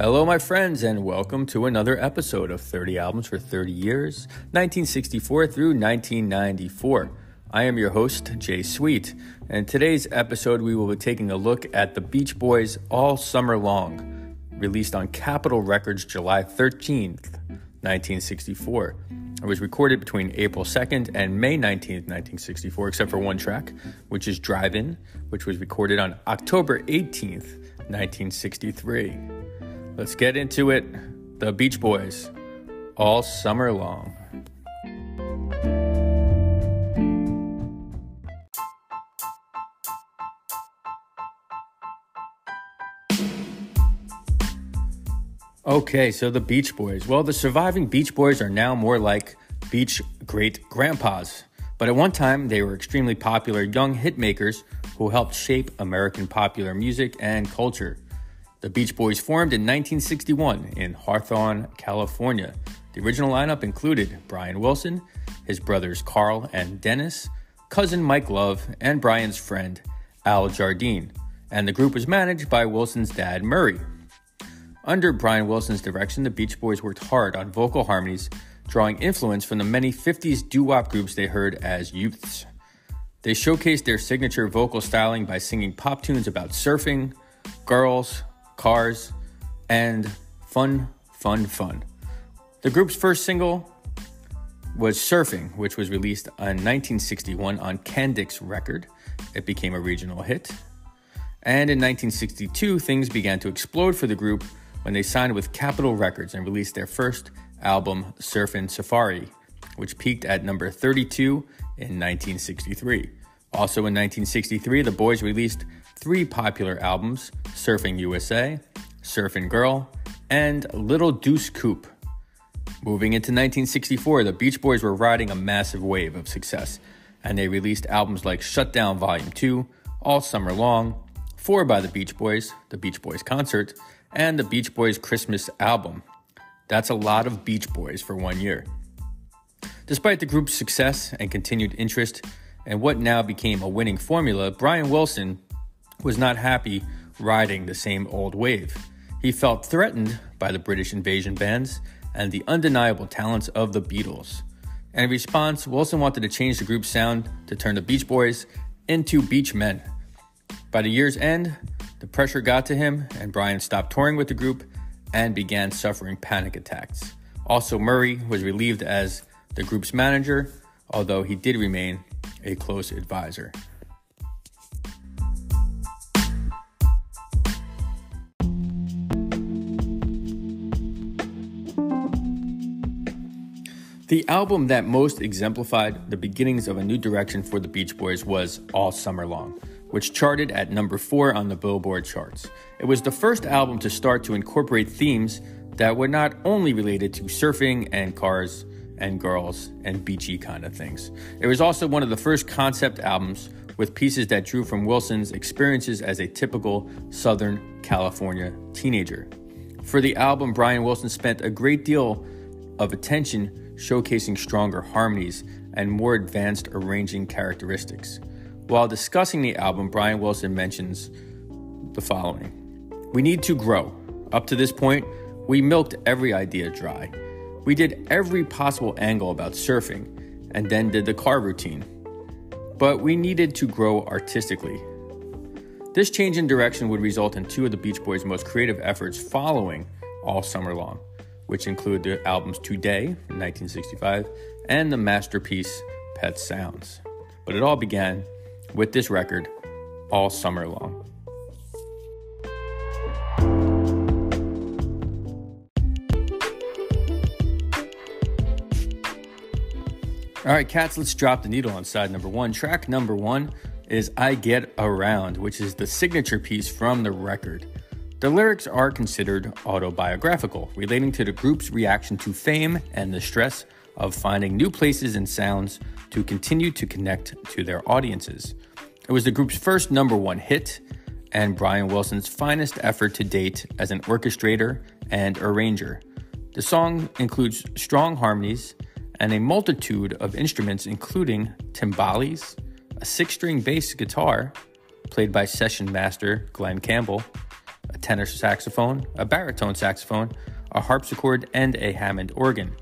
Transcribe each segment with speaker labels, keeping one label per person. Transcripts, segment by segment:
Speaker 1: Hello, my friends, and welcome to another episode of 30 Albums for 30 Years, 1964 through 1994. I am your host, Jay Sweet, and today's episode we will be taking a look at the Beach Boys All Summer Long, released on Capitol Records July 13th, 1964. It was recorded between April 2nd and May 19th, 1964, except for one track, which is Drive In, which was recorded on October 18th, 1963. Let's get into it. The Beach Boys, all summer long. Okay, so the Beach Boys. Well, the surviving Beach Boys are now more like beach great grandpas. But at one time, they were extremely popular young hitmakers who helped shape American popular music and culture. The Beach Boys formed in 1961 in Hawthorne, California. The original lineup included Brian Wilson, his brothers Carl and Dennis, cousin Mike Love, and Brian's friend Al Jardine. And the group was managed by Wilson's dad, Murray. Under Brian Wilson's direction, the Beach Boys worked hard on vocal harmonies, drawing influence from the many 50s doo wop groups they heard as youths. They showcased their signature vocal styling by singing pop tunes about surfing, girls, cars, and fun, fun, fun. The group's first single was Surfing, which was released in 1961 on Candix record. It became a regional hit. And in 1962, things began to explode for the group when they signed with Capitol Records and released their first album, Surfin' Safari, which peaked at number 32 in 1963. Also in 1963, the boys released three popular albums Surfing USA, Surfer Girl, and Little Deuce Coupe. Moving into 1964, the Beach Boys were riding a massive wave of success, and they released albums like Shut Down Volume 2, All Summer Long, Four by the Beach Boys, The Beach Boys Concert, and the Beach Boys Christmas album. That's a lot of Beach Boys for one year. Despite the group's success and continued interest in what now became a winning formula, Brian Wilson was not happy riding the same old wave. He felt threatened by the British invasion bands and the undeniable talents of the Beatles. And in response, Wilson wanted to change the group's sound to turn the Beach Boys into Beach Men. By the year's end, the pressure got to him, and Brian stopped touring with the group and began suffering panic attacks. Also, Murray was relieved as the group's manager, although he did remain a close advisor. The album that most exemplified the beginnings of a new direction for the Beach Boys was All Summer Long which charted at number four on the Billboard charts. It was the first album to start to incorporate themes that were not only related to surfing and cars and girls and beachy kind of things. It was also one of the first concept albums with pieces that drew from Wilson's experiences as a typical Southern California teenager. For the album, Brian Wilson spent a great deal of attention showcasing stronger harmonies and more advanced arranging characteristics. While discussing the album, Brian Wilson mentions the following We need to grow. Up to this point, we milked every idea dry. We did every possible angle about surfing and then did the car routine. But we needed to grow artistically. This change in direction would result in two of the Beach Boys' most creative efforts following all summer long, which include the albums Today in 1965 and the masterpiece Pet Sounds. But it all began with this record all summer long. All right, cats, let's drop the needle on side number one. Track number one is I Get Around, which is the signature piece from the record. The lyrics are considered autobiographical, relating to the group's reaction to fame and the stress of finding new places and sounds to continue to connect to their audiences. It was the group's first number one hit and Brian Wilson's finest effort to date as an orchestrator and arranger. The song includes strong harmonies and a multitude of instruments, including timbales, a six string bass guitar, played by session master Glen Campbell, tenor saxophone, a baritone saxophone, a harpsichord, and a Hammond organ.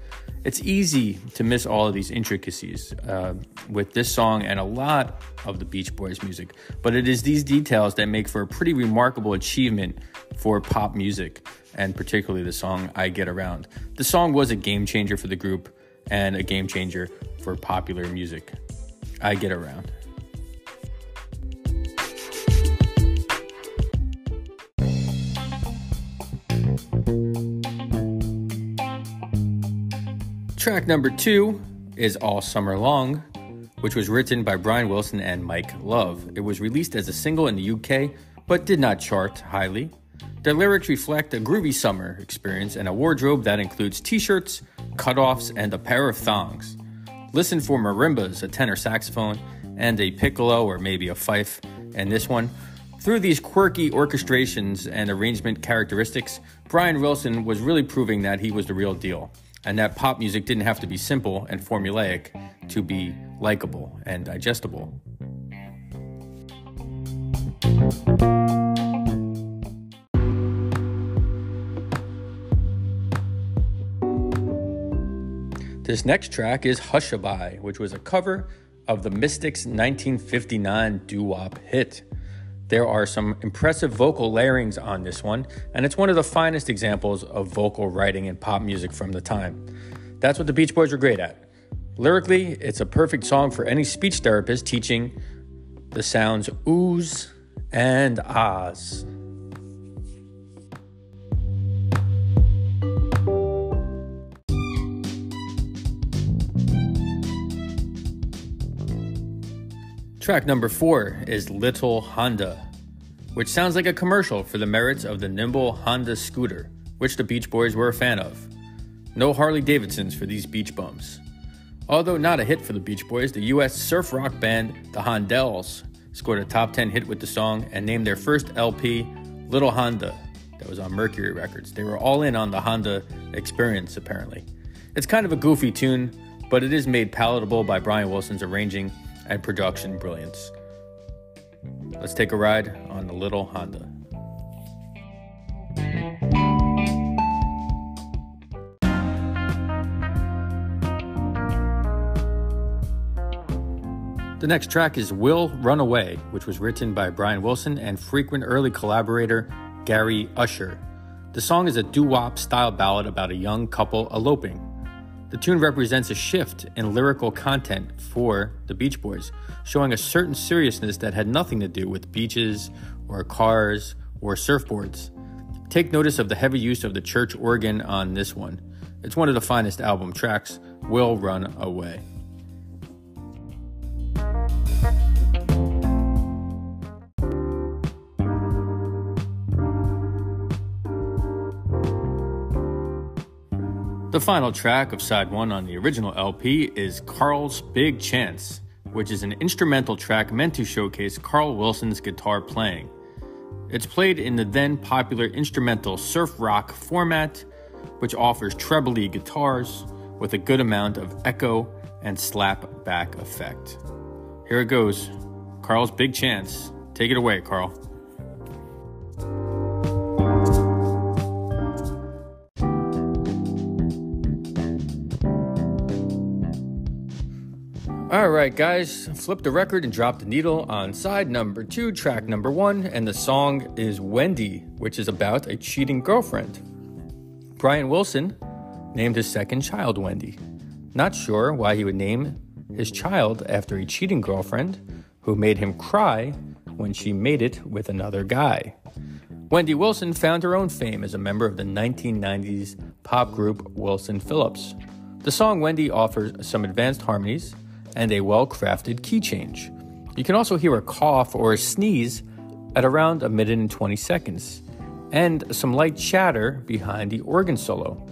Speaker 1: It's easy to miss all of these intricacies uh, with this song and a lot of the Beach Boys music, but it is these details that make for a pretty remarkable achievement for pop music, and particularly the song I Get Around. The song was a game changer for the group and a game changer for popular music. I Get Around. Track number two is All Summer Long, which was written by Brian Wilson and Mike Love. It was released as a single in the UK, but did not chart highly. The lyrics reflect a groovy summer experience and a wardrobe that includes t shirts, cutoffs, and a pair of thongs. Listen for marimbas, a tenor saxophone, and a piccolo or maybe a fife and this one. Through these quirky orchestrations and arrangement characteristics, Brian Wilson was really proving that he was the real deal and that pop music didn't have to be simple and formulaic to be likable and digestible. This next track is Hushabye, which was a cover of the Mystics' 1959 doo wop hit. There are some impressive vocal layerings on this one, and it's one of the finest examples of vocal writing in pop music from the time. That's what the Beach Boys were great at. Lyrically, it's a perfect song for any speech therapist teaching the sounds oohs and ahs. Track number four is Little Honda, which sounds like a commercial for the merits of the nimble Honda scooter, which the Beach Boys were a fan of. No Harley Davidsons for these beach bums. Although not a hit for the Beach Boys, the US surf rock band The Hondells scored a top 10 hit with the song and named their first LP Little Honda, that was on Mercury Records. They were all in on the Honda experience, apparently. It's kind of a goofy tune, but it is made palatable by Brian Wilson's arranging and production brilliance. Let's take a ride on the little Honda. The next track is We'll Run Away, which was written by Brian Wilson and frequent early collaborator Gary Usher. The song is a doo wop style ballad about a young couple eloping. The tune represents a shift in lyrical content for the Beach Boys, showing a certain seriousness that had nothing to do with beaches or cars or surfboards. Take notice of the heavy use of the church organ on this one. It's one of the finest album tracks, We'll Run Away. The final track of side one on the original LP is Carl's Big Chance, which is an instrumental track meant to showcase Carl Wilson's guitar playing. It's played in the then popular instrumental surf rock format, which offers trebly guitars with a good amount of echo and slap back effect. Here it goes Carl's Big Chance. Take it away, Carl. All right, guys, flip the record and drop the needle on side number two, track number one, and the song is Wendy, which is about a cheating girlfriend. Brian Wilson named his second child Wendy. Not sure why he would name his child after a cheating girlfriend who made him cry when she made it with another guy. Wendy Wilson found her own fame as a member of the 1990s pop group Wilson Phillips. The song Wendy offers some advanced harmonies and a well crafted key change. You can also hear a cough or a sneeze at around a minute and 20 seconds, and some light chatter behind the organ solo.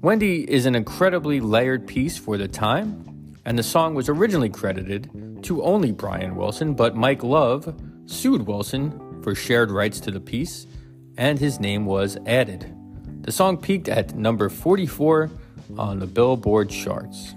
Speaker 1: Wendy is an incredibly layered piece for the time, and the song was originally credited to only Brian Wilson, but Mike Love sued Wilson for shared rights to the piece, and his name was added. The song peaked at number 44 on the Billboard charts.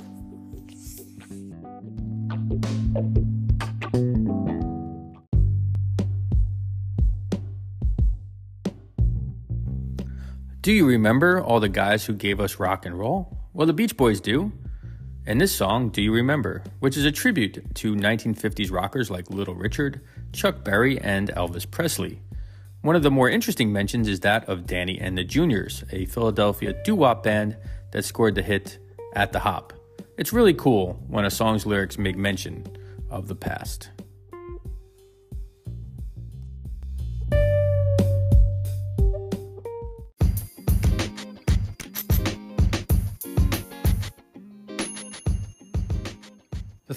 Speaker 1: Do you remember all the guys who gave us rock and roll? Well, the Beach Boys do. And this song, Do You Remember, which is a tribute to 1950s rockers like Little Richard, Chuck Berry, and Elvis Presley. One of the more interesting mentions is that of Danny and the Juniors, a Philadelphia doo wop band that scored the hit At the Hop. It's really cool when a song's lyrics make mention of the past.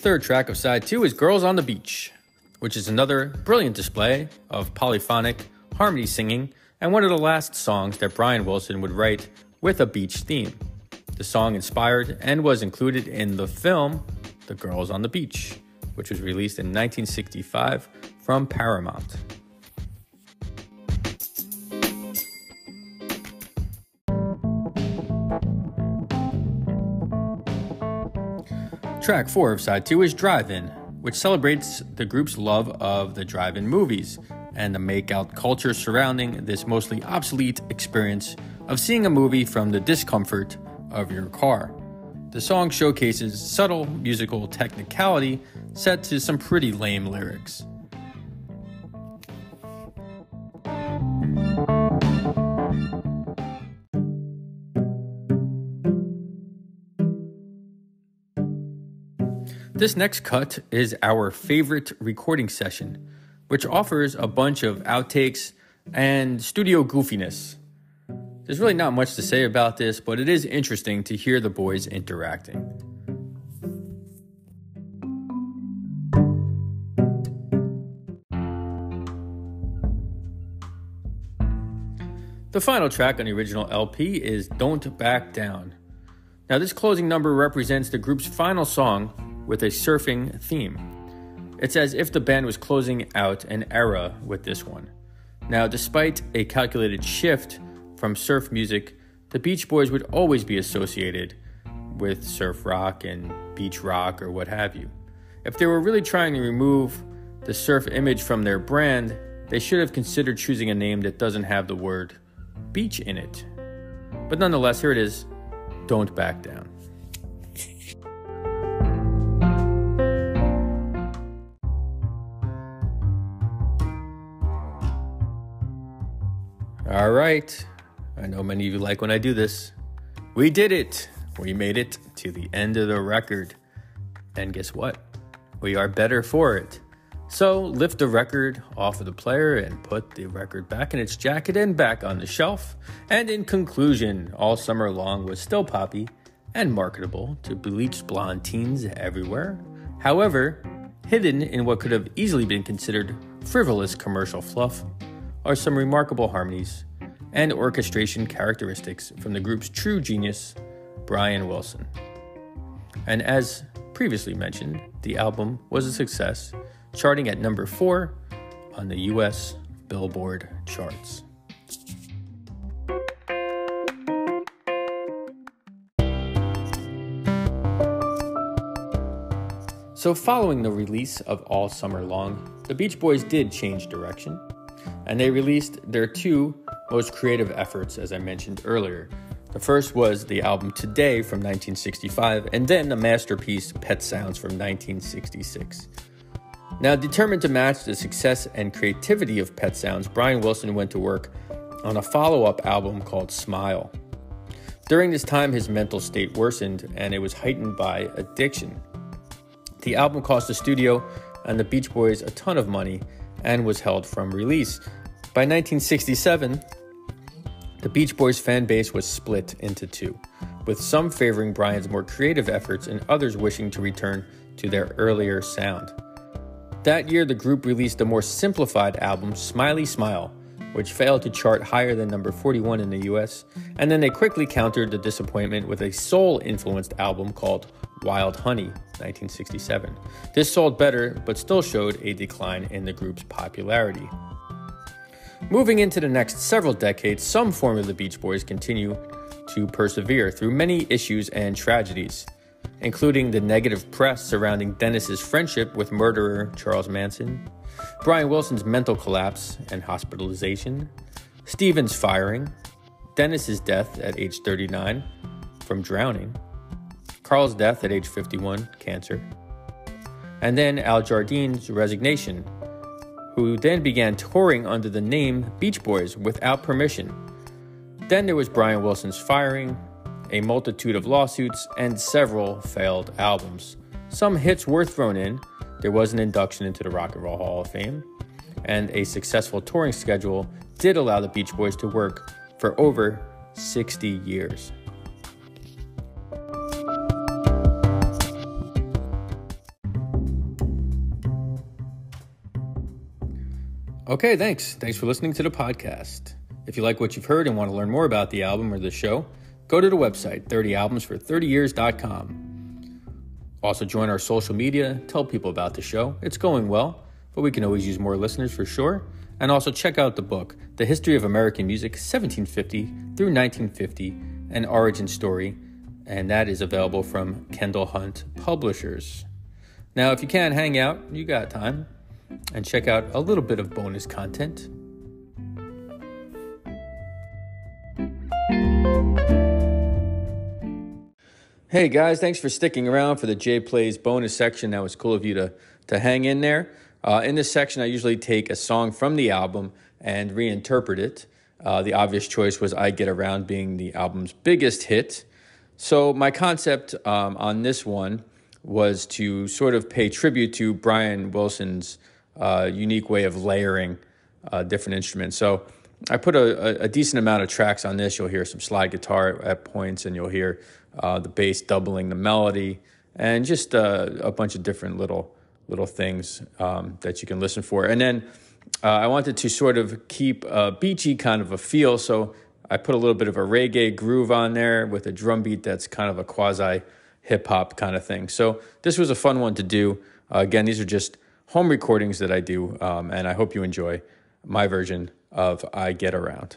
Speaker 1: Third track of side two is Girls on the Beach, which is another brilliant display of polyphonic harmony singing and one of the last songs that Brian Wilson would write with a beach theme. The song inspired and was included in the film The Girls on the Beach, which was released in 1965 from Paramount. Track 4 of side 2 is Drive In, which celebrates the group's love of the drive in movies and the make out culture surrounding this mostly obsolete experience of seeing a movie from the discomfort of your car. The song showcases subtle musical technicality set to some pretty lame lyrics. This next cut is our favorite recording session, which offers a bunch of outtakes and studio goofiness. There's really not much to say about this, but it is interesting to hear the boys interacting. The final track on the original LP is Don't Back Down. Now, this closing number represents the group's final song with a surfing theme. It's as if the band was closing out an era with this one. Now, despite a calculated shift from surf music, the Beach Boys would always be associated with surf rock and beach rock or what have you. If they were really trying to remove the surf image from their brand, they should have considered choosing a name that doesn't have the word beach in it. But nonetheless, here it is Don't Back Down. All right. I know many of you like when I do this. We did it. We made it to the end of the record. And guess what? We are better for it. So lift the record off of the player and put the record back in its jacket and back on the shelf. And in conclusion, All Summer Long was still poppy and marketable to bleached blonde teens everywhere. However, hidden in what could have easily been considered frivolous commercial fluff are some remarkable harmonies and orchestration characteristics from the group's true genius, Brian Wilson. And as previously mentioned, the album was a success, charting at number four on the US Billboard charts. So, following the release of All Summer Long, the Beach Boys did change direction and they released their two most creative efforts, as I mentioned earlier. The first was the album Today from 1965, and then the masterpiece Pet Sounds from 1966. Now, determined to match the success and creativity of Pet Sounds, Brian Wilson went to work on a follow up album called Smile. During this time, his mental state worsened and it was heightened by addiction. The album cost the studio and the Beach Boys a ton of money and was held from release. By 1967, the Beach Boys fan base was split into two, with some favoring Brian's more creative efforts and others wishing to return to their earlier sound. That year, the group released a more simplified album, Smiley Smile, which failed to chart higher than number 41 in the US, and then they quickly countered the disappointment with a soul influenced album called Wild Honey, 1967. This sold better, but still showed a decline in the group's popularity. Moving into the next several decades, some form of the Beach Boys continue to persevere through many issues and tragedies, including the negative press surrounding Dennis's friendship with murderer Charles Manson, Brian Wilson's mental collapse and hospitalization, Stevens' firing, Dennis's death at age 39 from drowning, Carl's death at age 51, cancer, and then Al Jardine's resignation, who then began touring under the name Beach Boys without permission. Then there was Brian Wilson's firing, a multitude of lawsuits, and several failed albums. Some hits were thrown in. There was an induction into the Rock and Roll Hall of Fame, and a successful touring schedule did allow the Beach Boys to work for over 60 years. Okay, thanks. Thanks for listening to the podcast. If you like what you've heard and want to learn more about the album or the show, go to the website 30albumsfor30years.com. Also, join our social media, tell people about the show. It's going well, but we can always use more listeners for sure. And also, check out the book, The History of American Music 1750 through 1950, an origin story, and that is available from Kendall Hunt Publishers. Now, if you can hang out, you got time and check out a little bit of bonus content. Hey guys, thanks for sticking around for the Jay Plays bonus section. That was cool of you to, to hang in there. Uh, in this section, I usually take a song from the album and reinterpret it. Uh, the obvious choice was I Get Around being the album's biggest hit. So, my concept um, on this one was to sort of pay tribute to Brian Wilson's uh, unique way of layering uh, different instruments. So I put a, a, decent amount of tracks on this. You'll hear some slide guitar at points, and you'll hear uh, the bass doubling the melody, and just uh, a bunch of different little little things um, that you can listen for. And then uh, I wanted to sort of keep a beachy kind of a feel, so I put a little bit of a reggae groove on there with a drum beat that's kind of a quasi hip hop kind of thing. So this was a fun one to do. Uh, again, these are just home recordings that I do, um, and I hope you enjoy my version of I Get Around.